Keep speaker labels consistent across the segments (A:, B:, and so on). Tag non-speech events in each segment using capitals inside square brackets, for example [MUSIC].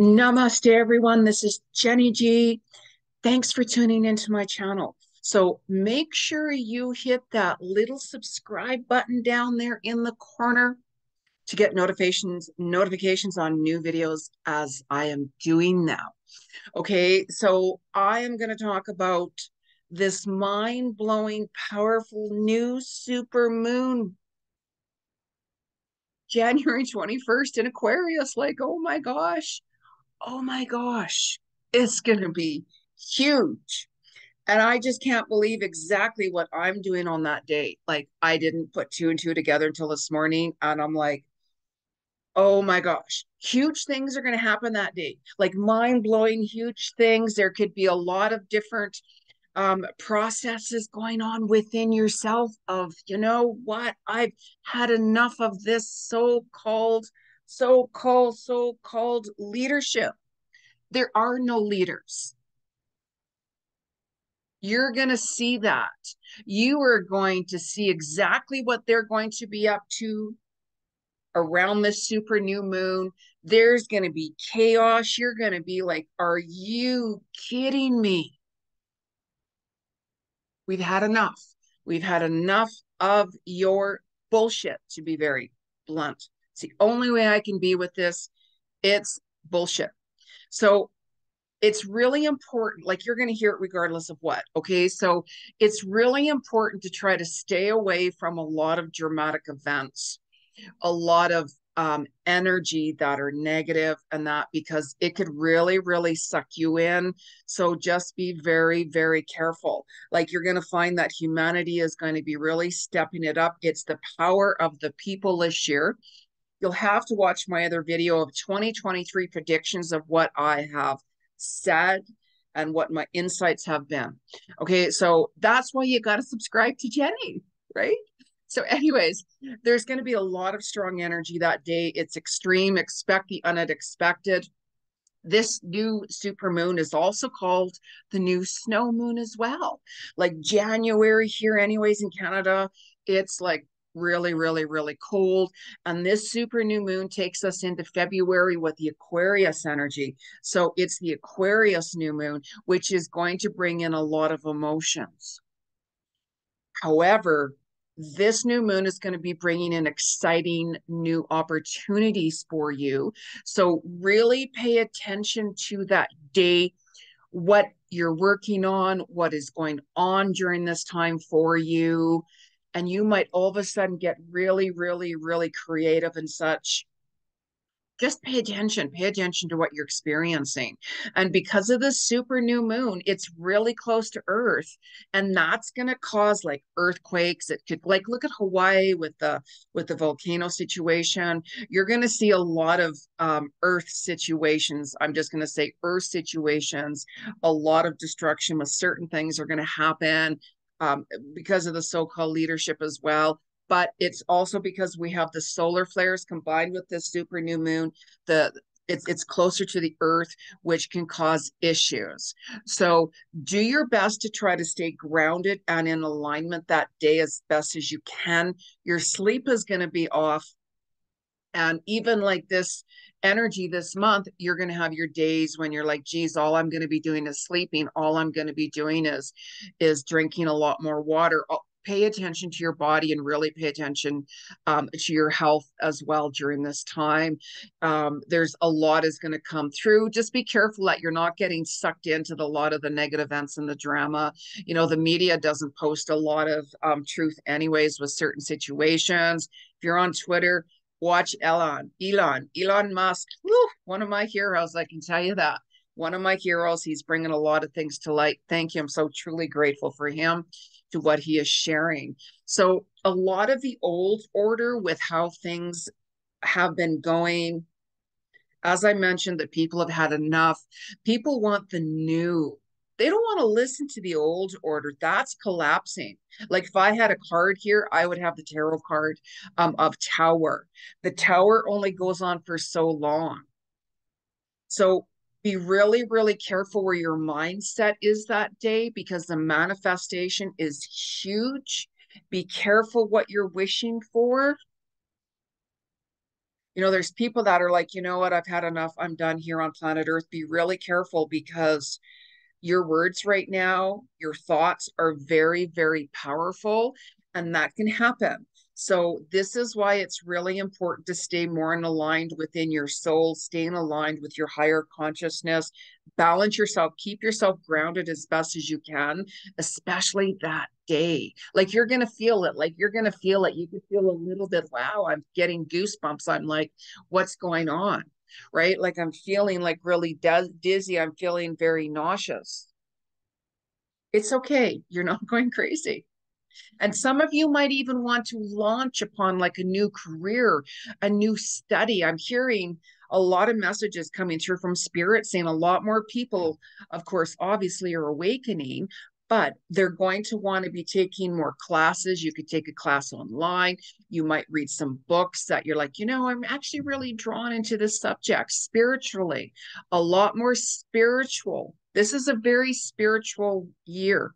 A: Namaste, everyone. This is Jeni Ji. Thanks for tuning into my channel. So make sure you hit that little subscribe button down there in the corner to get notifications notifications on new videos as I am doing now. Okay, so I am going to talk about this mind-blowing, powerful new super moon January 21st in Aquarius. Like, oh my gosh oh my gosh, it's going to be huge. And I just can't believe exactly what I'm doing on that day. Like, I didn't put two and two together until this morning. And I'm like, oh my gosh, huge things are going to happen that day. Like, mind blowing, huge things. There could be a lot of different um, processes going on within yourself of, you know what, I've had enough of this so called so-called so-called leadership. There are no leaders. You're going to see that. You are going to see exactly what they're going to be up to around this super new moon. There's going to be chaos. You're going to be like are you kidding me? We've had enough. We've had enough of your bullshit to be very blunt it's the only way I can be with this. It's bullshit. So it's really important, like you're going to hear it regardless of what. Okay. So it's really important to try to stay away from a lot of dramatic events, a lot of um, energy that are negative and that because it could really, really suck you in. So just be very, very careful. Like you're going to find that humanity is going to be really stepping it up. It's the power of the people this year you'll have to watch my other video of 2023 predictions of what I have said and what my insights have been. Okay, so that's why you got to subscribe to Jeni, right? So, anyways, there's going to be a lot of strong energy that day. It's extreme. Expect the unexpected. This new super moon is also called the new snow moon as well. Like January here, anyways, in Canada, it's like really, really, really cold. And this super new moon takes us into February with the Aquarius energy. So it's the Aquarius new moon, which is going to bring in a lot of emotions. However, this new moon is going to be bringing in exciting new opportunities for you. So, really pay attention to that day, what you're working on, what is going on during this time for you and you might all of a sudden get really, really, really creative and such. Just pay attention, pay attention to what you're experiencing. And because of the super new moon, it's really close to Earth. And that's gonna cause like earthquakes. It could like look at Hawaii with the with the volcano situation. You're gonna see a lot of um, Earth situations. I'm just gonna say Earth situations, a lot of destruction with certain things are gonna happen um, because of the so-called leadership as well but it's also because we have the solar flares combined with this super new moon the it's it's closer to the earth which can cause issues. So do your best to try to stay grounded and in alignment that day as best as you can. Your sleep is going to be off. And even like this energy this month, you're going to have your days when you're like, geez, all I'm going to be doing is sleeping. All I'm going to be doing is, is drinking a lot more water. Pay attention to your body and really pay attention um, to your health as well during this time. Um, there's a lot is going to come through. Just be careful that you're not getting sucked into the lot of the negative events and the drama. You know, the media doesn't post a lot of um, truth, anyways, with certain situations. If you're on Twitter, watch Elon, Elon, Elon Musk, one of my heroes. I can tell you that. One of my heroes. He's bringing a lot of things to light. Thank you. I'm so truly grateful for him to what he is sharing. So, a lot of the old order with how things have been going, as I mentioned, that people have had enough. People want the new they don't want to listen to the old order. That's collapsing. Like if I had a card here, I would have the tarot card um, of Tower. The Tower only goes on for so long. So be really, really careful where your mindset is that day because the manifestation is huge. Be careful what you're wishing for You know, there's people that are like, you know what, I've had enough. I'm done here on planet Earth. Be really careful because your words right now, your thoughts are very, very powerful, and that can happen. So, this is why it's really important to stay more in aligned within your soul, staying aligned with your higher consciousness, balance yourself, keep yourself grounded as best as you can, especially that day. Like you're going to feel it, like you're going to feel it. You can feel a little bit, wow, I'm getting goosebumps. I'm like, what's going on? Right? Like I'm feeling like really dizzy. I'm feeling very nauseous. It's okay. You're not [LAUGHS] going crazy. And some of you might even want to launch upon like a new career, a new study. I'm hearing a lot of messages coming through from spirit saying a lot more people, of course, obviously are awakening, but they're going to want to be taking more classes. You could take a class online. You might read some books that you're like, you know, I'm actually really drawn into this subject spiritually, a lot more spiritual. This is a very spiritual year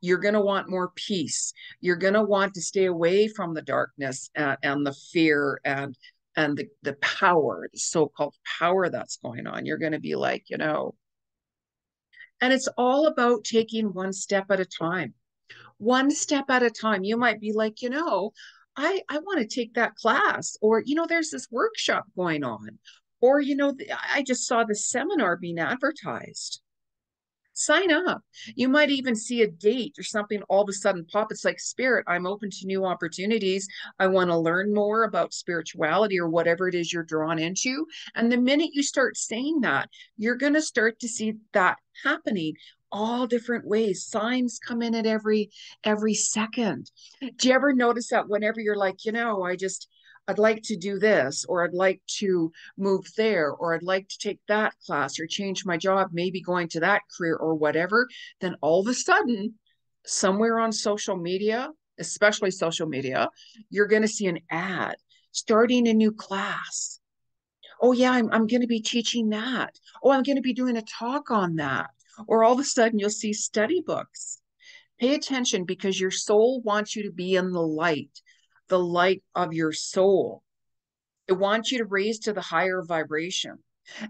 A: you're going to want more peace you're going to want to stay away from the darkness and, and the fear and and the, the power the so-called power that's going on you're going to be like you know and it's all about taking one step at a time. One step at a time. You might be like you know i i want to take that class or you know there's this workshop going on or you know i just saw the seminar being advertised sign up. You might even see a date or something all of a sudden pop. It's like, Spirit, I'm open to new opportunities. I want to learn more about spirituality or whatever it is you're drawn into. And the minute you start saying that, you're going to start to see that happening all different ways signs come in at every every second do you ever notice that whenever you're like you know i just I'd like to do this, or I'd like to move there, or I'd like to take that class or change my job, maybe going to that career or whatever, then all of a sudden, somewhere on social media, especially social media, you're going to see an ad starting a new class. Oh, yeah, I'm, I'm going to be teaching that. Oh, I'm going to be doing a talk on that. Or all of a sudden, you'll see study books. Pay attention because your soul wants you to be in the light the light of your soul. It wants you to raise to the higher vibration.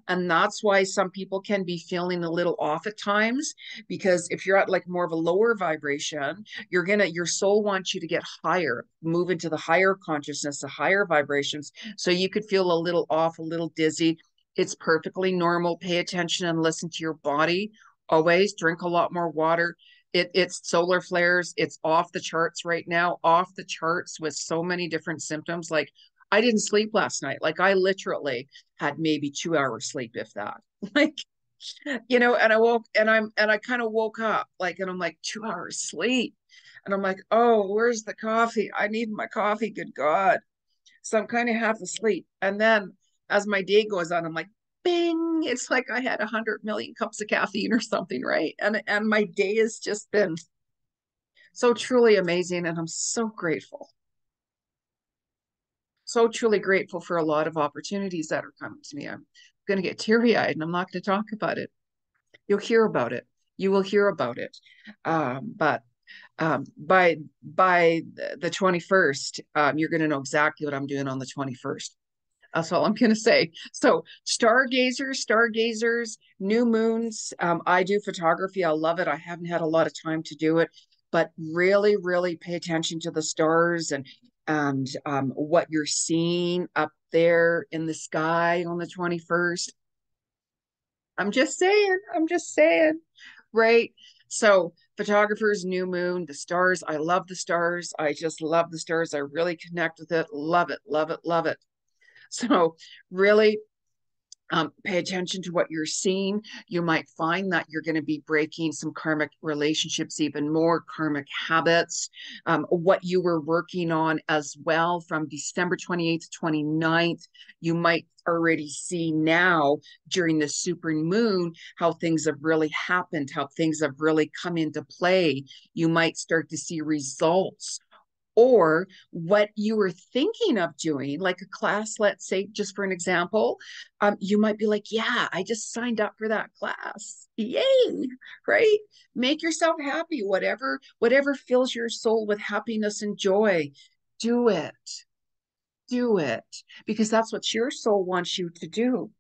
A: And that's why some people can be feeling a little off at times because if you're at like more of a lower vibration, you're gonna, your soul wants you to get higher, move into the higher consciousness, the higher vibrations. So you could feel a little off, a little dizzy. It's perfectly normal. Pay attention and listen to your body. Always drink a lot more water it, it's solar flares it's off the charts right now off the charts with so many different symptoms like i didn't sleep last night like i literally had maybe two hours sleep if that [LAUGHS] like you know and i woke and i'm and i kind of woke up like and i'm like two hours sleep and i'm like oh where's the coffee? I need my coffee good god. So i'm kind of half asleep and then as my day goes on i'm like bing. It's like i had a hundred million cups of caffeine or something right? And and my day has just been so truly amazing and i'm so grateful. So truly grateful for a lot of opportunities that are coming to me. I'm going to get teary-eyed and i'm not going to talk about it. You'll hear about it. You will hear about it. Um, but um, by by the 21st um, you're going to know exactly what i'm doing on the 21st that's all I'm going to say. So, stargazers, stargazers, new moons. Um, I do photography. I love it. I haven't had a lot of time to do it, but really, really pay attention to the stars and and um, what you're seeing up there in the sky on the 21st. I'm just saying. I'm just saying. Right. So, photographers, new moon, the stars. I love the stars. I just love the stars. I really connect with it. Love it. Love it. Love it. [LAUGHS] So, really um, pay attention to what you're seeing. You might find that you're going to be breaking some karmic relationships, even more karmic habits. Um, what you were working on as well from December 28th to 29th, you might already see now during the super moon how things have really happened, how things have really come into play. You might start to see results or what you were thinking of doing, like a class, let's say, just for an example, um, you might be like, Yeah, I just signed up for that class. Yay, right? Make yourself happy, whatever, whatever fills your soul with happiness and joy, do it. do it because that's what your soul wants you to do.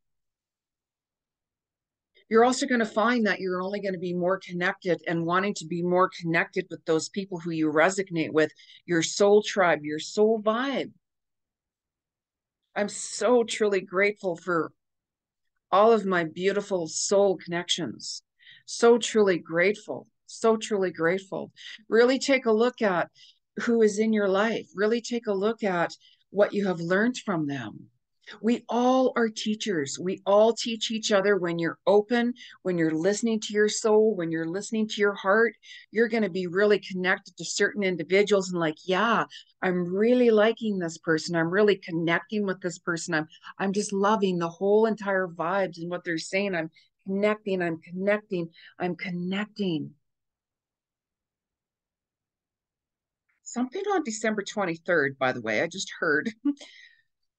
A: You're also going to find that you're only going to be more connected and wanting to be more connected with those people who you resonate with, your soul tribe, your soul vibe. I'm so truly grateful for all of my beautiful soul connections. So truly grateful. So truly grateful. Really take a look at who is in your life. Really take a look at what you have learned from them. We all are teachers. We all teach each other when you're open, when you're listening to your soul, when you're listening to your heart, you're going to be really connected to certain individuals and like, yeah, I'm really liking this person. I'm really connecting with this person. I'm I'm just loving the whole entire vibes and what they're saying. I'm connecting, I'm connecting, I'm connecting. Something on December 23rd, by the way, I just heard. [LAUGHS]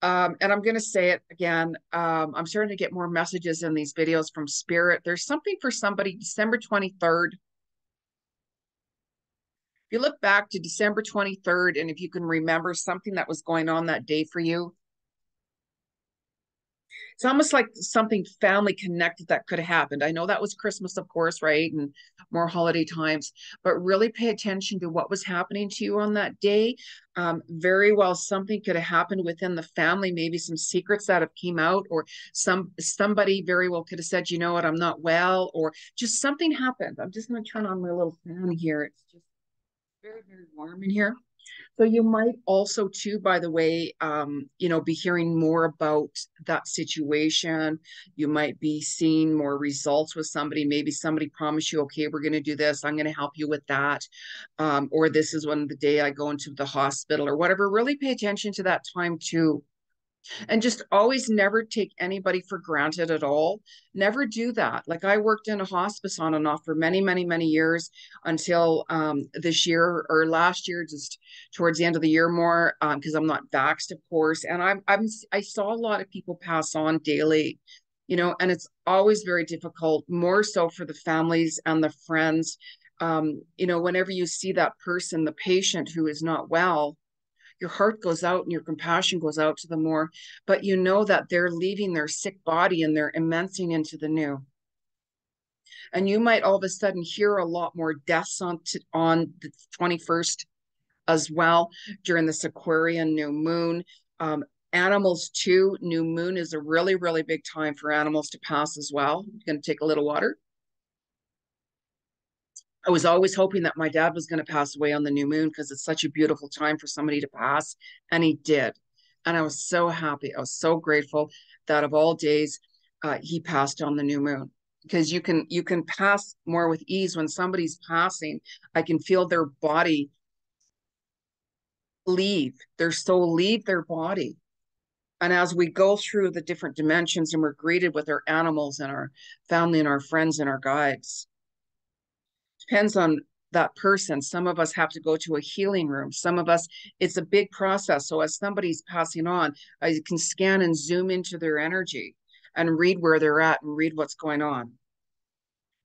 A: Um, and I'm going to say it again. Um, I'm starting to get more messages in these videos from Spirit. There's something for somebody December 23rd. If you look back to December 23rd, and if you can remember something that was going on that day for you, it's almost like something family connected that could have happened. I know that was Christmas, of course, right? And more holiday times, but really pay attention to what was happening to you on that day. Um, very well, something could have happened within the family, maybe some secrets that have came out, or some somebody very well could have said, you know what, I'm not well, or just something happened. I'm just going to turn on my little fan here. It's just very, very warm in here. So you might also too, by the way, um, you know, be hearing more about that situation. You might be seeing more results with somebody. Maybe somebody promised you, okay, we're going to do this. I'm going to help you with that. Um, or this is when the day I go into the hospital or whatever. Really pay attention to that time too and just always never take anybody for granted at all. Never do that. Like i worked in a hospice on and off for many many many years until um, this year or last year just towards the end of the year more because um, i'm not vaxxed of course. And i'm i'm i saw a lot of people pass on daily you know and it's always very difficult more so for the families and the friends. Um, you know whenever you see that person the patient who is not well your heart goes out and your compassion goes out to them more but you know that they're leaving their sick body and they're immensing into the new. And you might all of a sudden hear a lot more deaths on t- on the 21st as well during this aquarian new moon. Um, animals too new moon is a really really big time for animals to pass as well. Going to take a little water I was always hoping that my dad was going to pass away on the new moon because it's such a beautiful time for somebody to pass. And he did. And I was so happy. I was so grateful that of all days, uh, he passed on the new moon because you can you can pass more with ease when somebody's passing. I can feel their body leave, their soul leave their body. And as we go through the different dimensions and we're greeted with our animals and our family and our friends and our guides, depends on that person. Some of us have to go to a healing room. Some of us, it's a big process. So as somebody's passing on, I can scan and zoom into their energy and read where they're at and read what's going on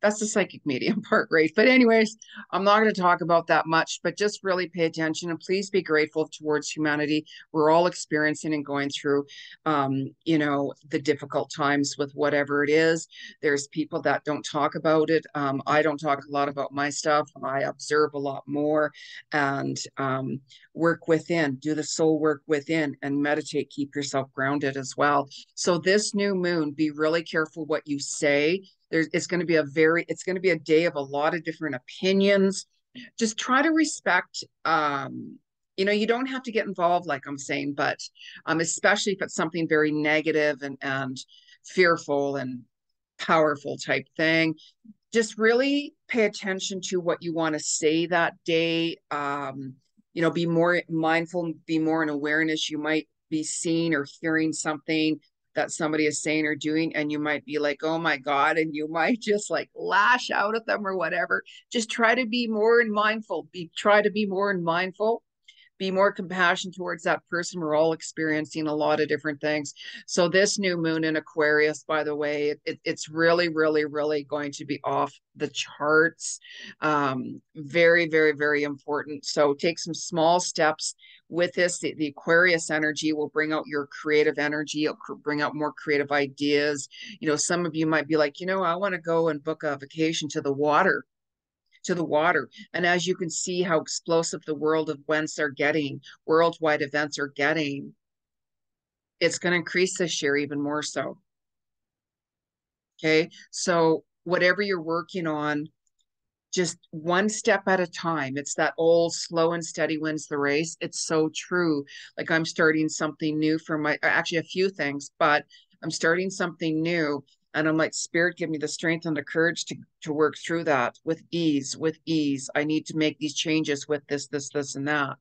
A: that's the psychic medium [LAUGHS] part, right? But anyways, I'm not going to talk about that much, but just really pay attention and please be grateful towards humanity. We're all experiencing and going through, um, you know, the difficult times with whatever it is. There's people that don't talk about it. Um, I don't talk a lot about my stuff. I observe a lot more and um, work within, do the soul work within and meditate, keep yourself grounded as well. So this new moon, be really careful what you say there's it's going to be a very it's going to be a day of a lot of different opinions. Just try to respect um you know you don't have to get involved like i'm saying but um especially if it's something very negative and and fearful and powerful type thing just really pay attention to what you want to say that day. Um you know be more mindful be more in awareness. You might be seeing or hearing something that somebody is saying or doing and you might be like oh my god and you might [LAUGHS] just like lash out at them or whatever. Just try to be more and mindful. Be try to be more and mindful. Be more compassion towards that person. We're all experiencing a lot of different things. So this new moon in aquarius by the way it, it, it's really really really going to be off the charts. Um, very very very important. So take some small steps with this, the, the, Aquarius energy will bring out your creative energy. It'll bring out more creative ideas. You know, some of you might be like, you know, I want to go and book a vacation to the water, to the water. And as you can see how explosive the world of events are getting, worldwide events are getting, it's going to increase this year even more so. Okay. So whatever you're working on, just one step at a time. It's that old slow and steady wins the race. It's so true. Like I'm starting something new for my uh, actually a few things, but I'm starting something new. And I'm like, Spirit, give me the strength and the courage to, to work through that with ease, with ease. I need to make these changes with this, this, this, and that.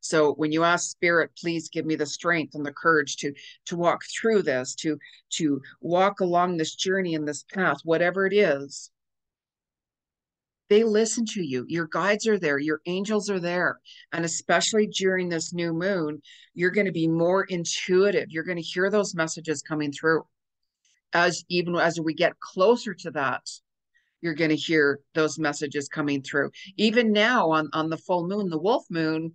A: So when you ask spirit, please give me the strength and the courage to to walk through this, to to walk along this journey in this path, whatever it is. They listen to you. Your guides are there. Your angels are there. And especially during this new moon, you're going to be more intuitive. You're going to hear those messages coming through. As even as we get closer to that, you're going to hear those messages coming through. Even now on, on the full moon, the wolf moon,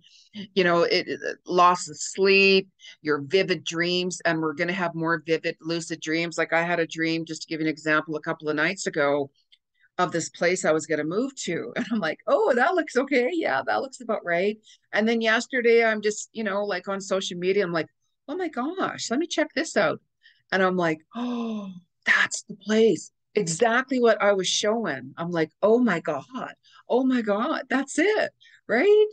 A: you know, it, it loss of sleep, your vivid dreams, and we're going to have more vivid, lucid dreams. Like I had a dream, just to give you an example, a couple of nights ago of this place I was going to move to. [LAUGHS] And I'm like, oh, that looks okay. Yeah, that looks about right. And then yesterday, I'm just, you know, like on social media, I'm like, oh my gosh, let me check this out. And I'm like, oh, that's the place exactly what I was showing. I'm like, oh my God, oh my God, that's it, right?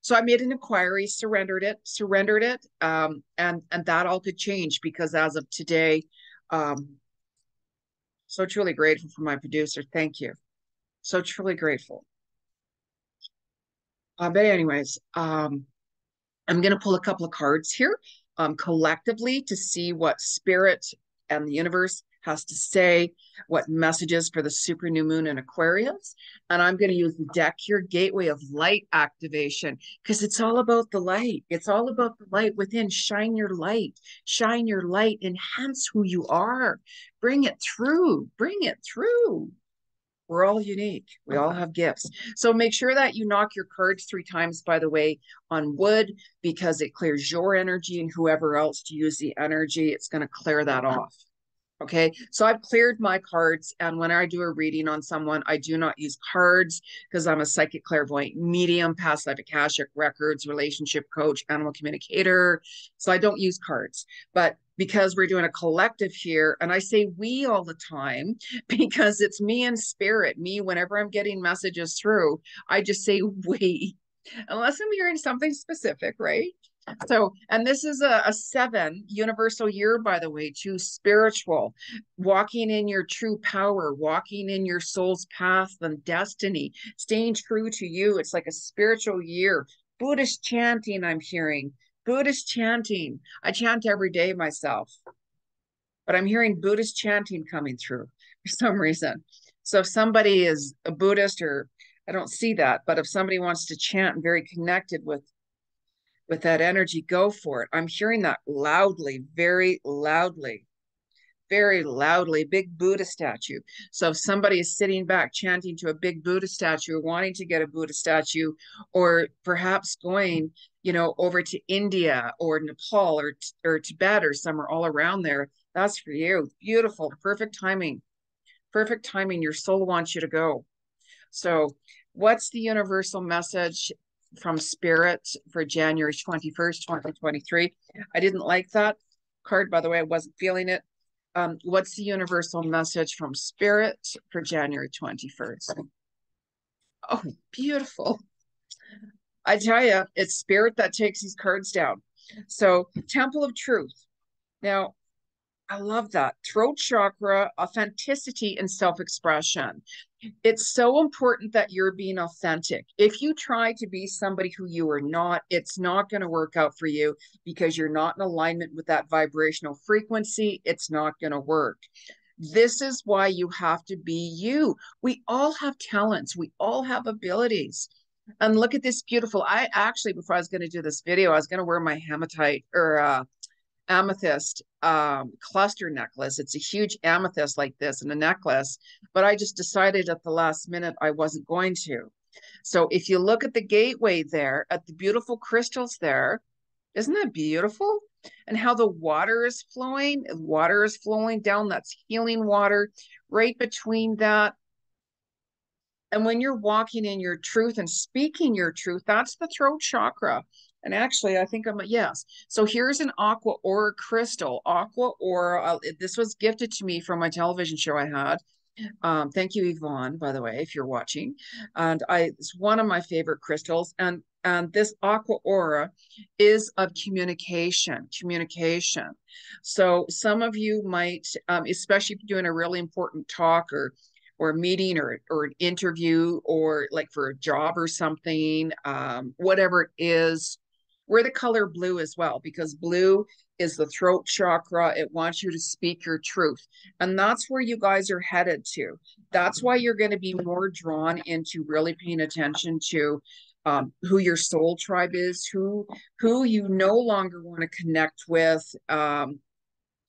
A: So I made an inquiry, surrendered it, surrendered it, um, and and that all could change because as of today, um, so truly grateful for my producer. Thank you, so truly grateful. Uh, but anyways, um, I'm going to pull a couple of cards here um, collectively to see what spirit and the universe has to say, what messages for the super new moon in Aquarius. And I'm going to use the deck here, Gateway of Light activation, because it's all about the light. It's all about the light within. Shine your light, shine your light, enhance who you are, bring it through, bring it through. We're all unique. We all have gifts. So make sure that you knock your cards three times, by the way, on wood because it clears your energy and whoever else to use the energy, it's going to clear that off. Okay, so I've cleared my cards, and when I do a reading on someone, I do not use cards because I'm a psychic clairvoyant medium, past life akashic records, relationship coach, animal communicator. So I don't use cards, but because we're doing a collective here, and I say we all the time [LAUGHS] because it's me and spirit. Me, whenever I'm getting messages through, I just say [LAUGHS] we, unless I'm hearing something specific, right? So, and this is a, a, seven universal year, by the way, to spiritual, walking in your true power, walking in your soul's path and destiny, staying true to you. It's like a spiritual year. Buddhist chanting, I'm hearing. Buddhist chanting. I chant every day myself, but I'm hearing Buddhist chanting coming through [LAUGHS] for some reason. So if somebody is a Buddhist or I don't see that, but if somebody wants to chant very connected with with that energy, go for it. I'm hearing that loudly, very loudly, very loudly. Big Buddha statue. So if somebody is sitting back chanting to a big Buddha statue, or wanting to get a Buddha statue, or perhaps going, you know, over to India or Nepal or or Tibet or somewhere all around there, that's for you. Beautiful, perfect timing. Perfect timing. Your soul wants you to go. So, what's the universal message? From Spirit for January 21st, 2023. I didn't like that card, by the way, I wasn't feeling it. Um, what's the universal message from Spirit for January 21st? Oh, beautiful. I tell you, it's Spirit that takes these cards down. So, Temple of Truth. Now, I love that. Throat chakra, authenticity, and self expression it's so important that you're being authentic. If you try to be somebody who you are not, it's not going to work out for you because you're not in alignment with that vibrational frequency. It's not going to work. This is why you have to be you. We all have talents, we all have abilities. And look at this beautiful. I actually, before I was going to do this video, I was going to wear my hematite or uh, amethyst um, cluster necklace. It's a huge amethyst like this in a necklace, but I just decided at the last minute I wasn't going to. So if you look at the gateway there, at the beautiful crystals there, isn't that beautiful? And how the water is flowing, water is flowing down, that's healing water right between that. And when you're walking in your truth and speaking your truth, that's the throat chakra. And actually, I think I'm a yes. So here's an aqua aura crystal. Aqua aura. Uh, this was gifted to me from my television show I had. Um, thank you, Yvonne, by the way, if you're watching. And I, it's one of my favorite crystals. And and this aqua aura is of communication, communication. So some of you might, um, especially if you're doing a really important talk or or a meeting or or an interview or like for a job or something, um, whatever it is, wear the color blue as well because blue is the throat chakra. It wants you to speak your truth. And that's where you guys are headed to. That's why you're going to be more drawn into really paying attention to um, who your soul tribe is, who who you no longer want to connect with. Um,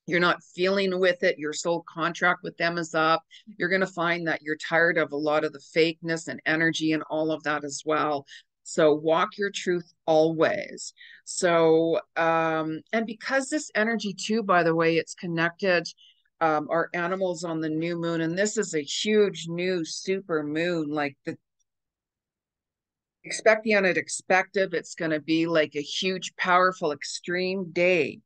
A: you're not feeling with it. Your soul contract with them is up. You're going to find that you're tired of a lot of the fakeness and energy and all of that as well. So walk your truth always. So, um, and because this energy too, by the way, it's connected, um, our animals on the new moon, and this is a huge new super moon, like the expect the unexpected. It's going to be like a huge, powerful, extreme day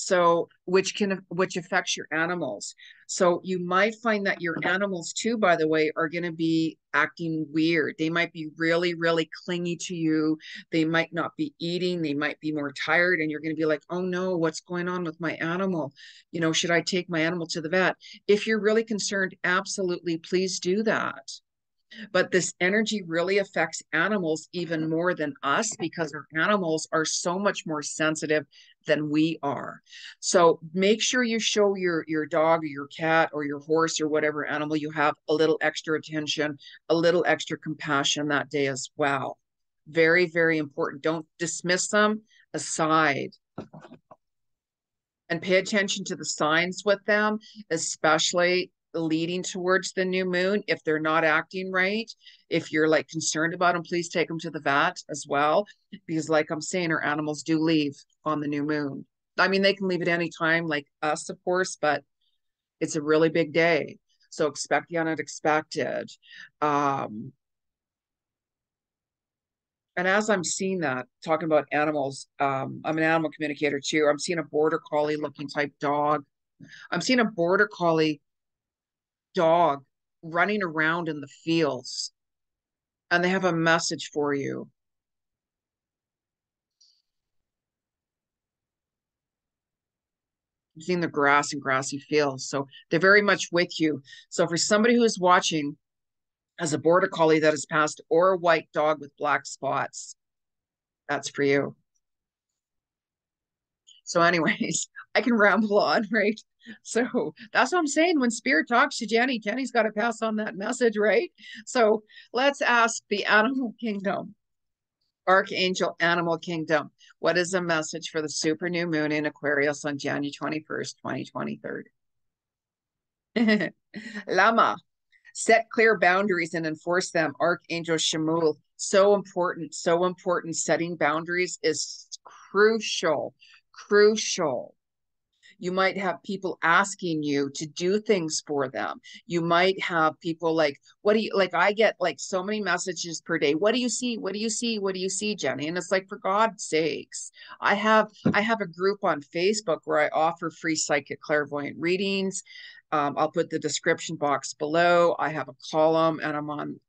A: so which can which affects your animals. So you might find that your animals too by the way are going to be acting weird. They might be really really clingy to you. They might not be eating. They might be more tired and you're going to be like oh no what's going on with my animal? You know should i take my animal to the vet? If you're really concerned absolutely please do that. But this energy really affects animals even more than us because our animals are so much more sensitive than we are. So make sure you show your your dog or your cat or your horse or whatever animal you have a little extra attention, a little extra compassion that day as well. Very very important. Don't dismiss them aside. And pay attention to the signs with them, especially leading towards the new moon if they're not acting right if you're like concerned about them please take them to the vet as well because like i'm saying our animals do leave on the new moon. I mean they can leave at any time like us of course but it's a really big day. So expect the unexpected. Um and as i'm seeing that talking about animals um i'm an animal communicator too. I'm seeing a border collie looking type dog. I'm seeing a border collie dog running around in the fields and they have a message for you. Seeing the grass and grassy fields. So they're very much with you. So for somebody who is watching as a border collie that has passed or a white dog with black spots, that's for you. So, anyways, [LAUGHS] I can ramble on, [LAUGHS] right? So that's what I'm saying. When spirit talks to Jeni, Jeni's got to pass on that message, right? So let's ask the animal kingdom, Archangel Animal Kingdom. What is the message for the super new moon in Aquarius on January 21st, 2023? [LAUGHS] Llama, set clear boundaries and enforce them. Archangel Shemuel, so important, so important. Setting boundaries is crucial, crucial you might have people asking you to do things for them. You might have people like, what do you like? I get like so many messages per day. What do you see? What do you see? What do you see, Jeni? And it's like, for God's sakes, I have I have a group on Facebook where I offer free psychic clairvoyant readings. Um, I'll put the description box below. I have a column and I'm on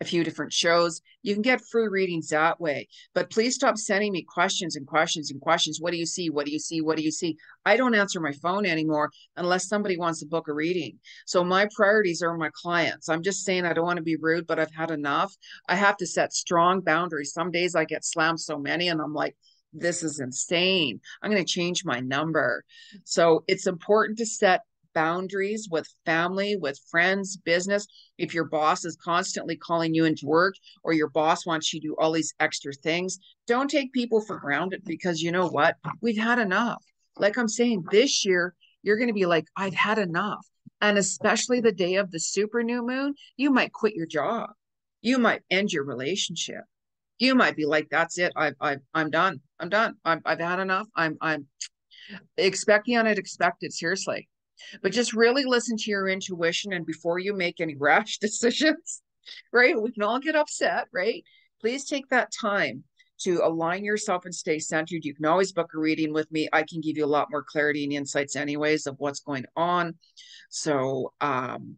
A: a few different shows. You can get free readings that way. But please stop sending me questions and questions and questions. What do you see? What do you see? What do you see? I don't answer my phone anymore unless somebody wants to book a reading. So my priorities are my clients. I'm just saying I don't want to be rude, but I've had enough. I have to set strong boundaries. Some days I get slammed so many and I'm like, this is insane. I'm going to change my number. So it's important to set boundaries with family, with friends, business. If your boss is constantly calling you into work or your boss wants you to do all these extra things, don't take people for granted because you know what? We've had enough. Like I'm saying, this year, you're going to be like, I've had enough. And especially the day of the super new moon, you might quit your job. You might end your relationship. You might be like, that's it. I, I, I'm done. I'm done. I'm, I've had enough. I'm, I'm expecting unexpected. Seriously. But just really listen to your intuition. And before you make any [LAUGHS] rash decisions, right? We can all get upset, right? Please take that time to align yourself and stay centered. You can always book a reading with me. I can give you a lot more clarity and insights, anyways, of what's going on. So, um,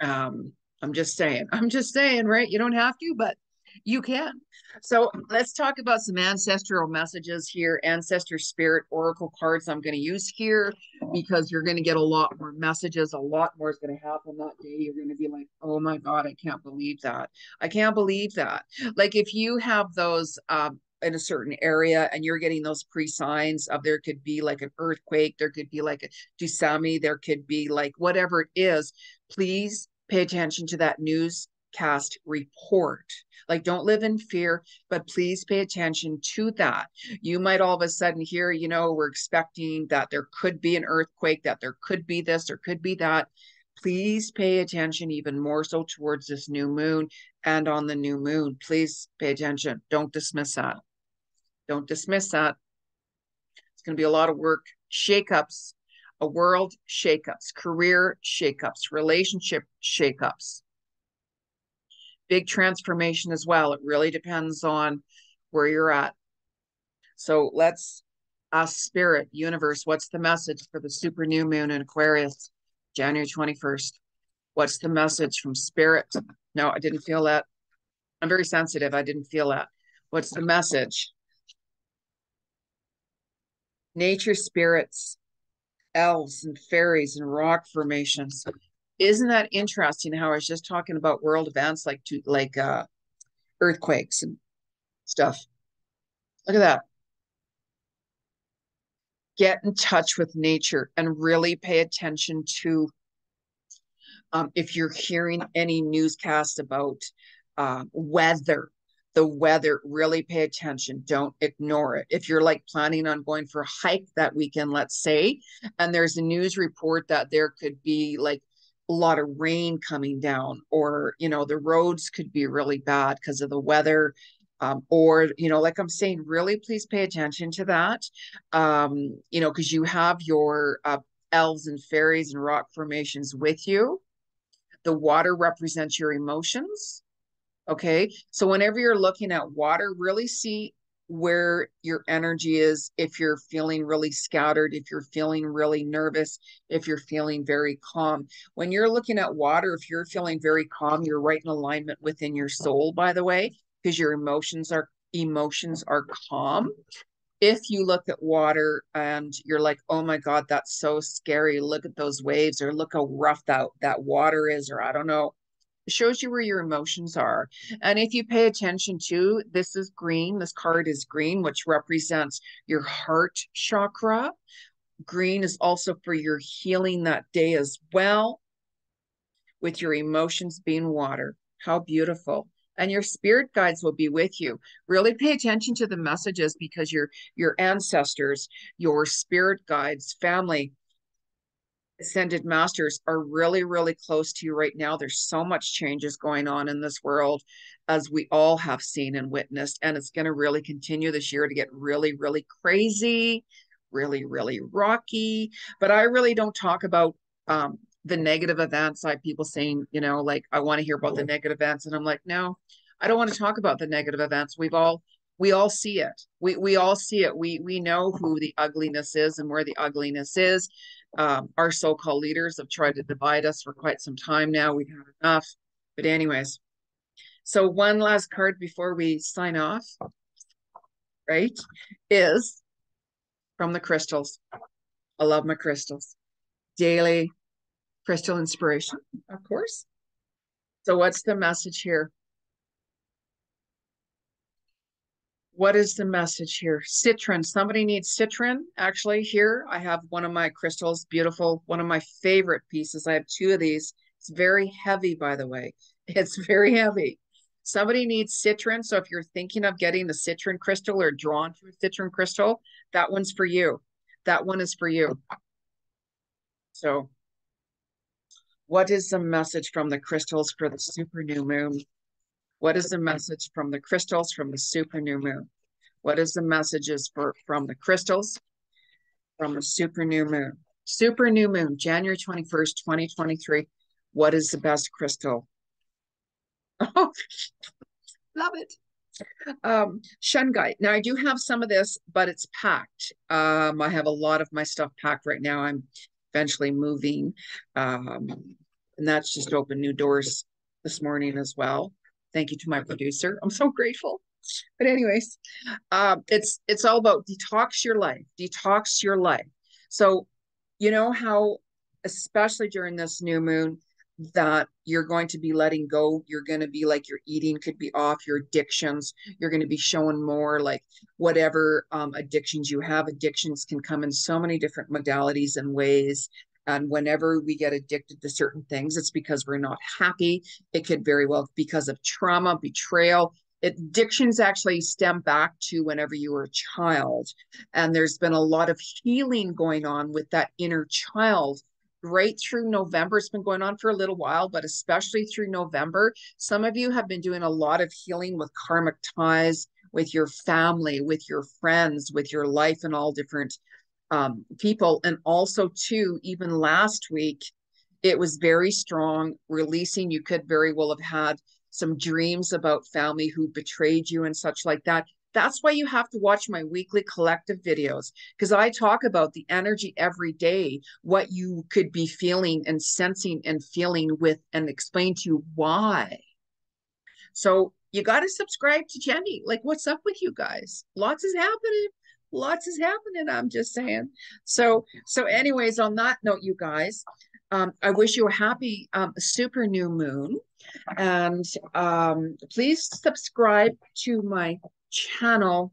A: um, I'm just saying, I'm just saying, right? You don't have to, but you can. So let's talk about some ancestral messages here, ancestor spirit oracle cards I'm going to use here because you're going to get a lot more messages. A lot more is going to happen that day. You're going to be like, oh my God, I can't believe that. I can't believe that. Like if you have those, um, in a certain area and you're getting those pre-signs of there could be like an earthquake there could be like a tsunami there could be like whatever it is please pay attention to that news cast report. Like, don't live in fear, but please pay attention to that. You might all of a sudden hear, you know, we're expecting that there could be an earthquake, that there could be this, there could be that. Please pay attention even more so towards this new moon and on the new moon. Please pay attention. Don't dismiss that. Don't dismiss that. It's going to be a lot of work. Shakeups, a world shakeups, career shakeups, relationship shakeups big transformation as well. It really depends on where you're at. So let's ask Spirit, Universe, what's the message for the super new moon in Aquarius, January 21st? What's the message from Spirit? No, I didn't feel that. I'm very sensitive. I didn't feel that. What's the message? Nature spirits, elves and fairies and rock formations isn't that interesting how I was just talking about world events like to like uh earthquakes and stuff. Look at that. Get in touch with nature and really pay attention to um, if you're hearing any newscast about uh, weather, the weather, really pay attention. Don't ignore it. If you're like planning on going for a hike that weekend, let's say, and there's a news report that there could be like a lot of rain coming down or you know the roads could be really bad because of the weather um, or you know like i'm saying really please pay attention to that um, you know because you have your uh, elves and fairies and rock formations with you. The water represents your emotions okay? So whenever you're looking at water really see where your energy is if you're feeling really scattered, if you're feeling really nervous, if you're feeling very calm. When you're looking at water, if you're feeling very calm, you're right in alignment within your soul, by the way, because your emotions are emotions are calm. If you look at water and you're like, oh my God, that's so scary. Look at those waves, or look how rough that, that water is, or I don't know shows you where your emotions are. And if you pay attention to this is green, this card is green, which represents your heart chakra. Green is also for your healing that day as well, with your emotions being water. How beautiful. And your spirit guides will be with you. Really pay attention to the messages because your your ancestors, your spirit guides, family, ascended masters are really really close to you right now. There's so much changes going on in this world as we all have seen and witnessed and it's going to really continue this year to get really really crazy really really rocky. But i really don't talk about um, the negative events like people saying you know like i want to hear about the negative events and i'm like no i don't want to talk about the negative events. We've all we all see it. We we all see it. We we know who the ugliness is and where the ugliness is um, our so-called leaders have tried to divide us for quite some time now. We've had enough. But anyways, so one last card before we sign off, right, is from the crystals. I love my crystals. Daily crystal inspiration, of course. So what's the message here? What is the message here? Citron. Somebody needs citron. Actually, here I have one of my crystals, beautiful, one of my favorite pieces. I have two of these. It's very heavy, by the way. [LAUGHS] It's very heavy. Somebody needs citron. So if you're thinking of getting a citron crystal or drawn to a citron crystal, that one's for you. That one is for you. So What is the message from the crystals for the super new moon? What is the message from the crystals from the super new moon? What is the messages for from the crystals from the super new moon? Super new moon, January 21st, 2023. What is the best crystal? Oh, [LAUGHS] love it. Um, Shungite. Now I do have some of this, but it's packed. Um, I have a lot of my stuff packed right now. I'm eventually moving. Um, and that's just opened new doors this morning as well. Thank you to my producer. I'm so grateful. But anyways, um, it's it's all about detox your life, detox your life. So you know how, especially during this new moon, that you're going to be letting go. You're going to be like your eating could be off, your addictions. You're going to be showing more like whatever um, addictions you have. Addictions can come in so many different modalities and ways. And whenever we get addicted to certain things, it's because we're not happy. It could very well because of trauma, betrayal. Addictions actually stem back to whenever you were a child. And there's been a lot of healing going on with that inner child right through November. It's been going on for a little while, but especially through November. Some of you have been doing a lot of healing with karmic ties, with your family, with your friends, with your life, and all different um, people. And also, too, even last week, it was very strong releasing. You could very well have had some dreams about family who betrayed you and such like that. That's why you have to watch my weekly collective videos because I talk about the energy every day, what you could be feeling and sensing and feeling with, and explain to you why. So you got to subscribe to Jeni. Like, what's up with you guys? Lots is happening. Lots is happening. I'm just saying. So, so, anyways, on that note, you guys, um, I wish you a happy um, super new moon. And um, please subscribe to my channel.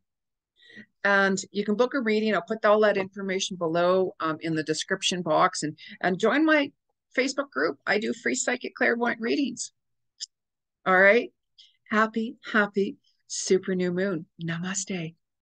A: And you can book a reading. I'll put all that information below um, in the description box and, and join my Facebook group. I do free psychic clairvoyant readings. All right. Happy, happy super new moon. Namaste.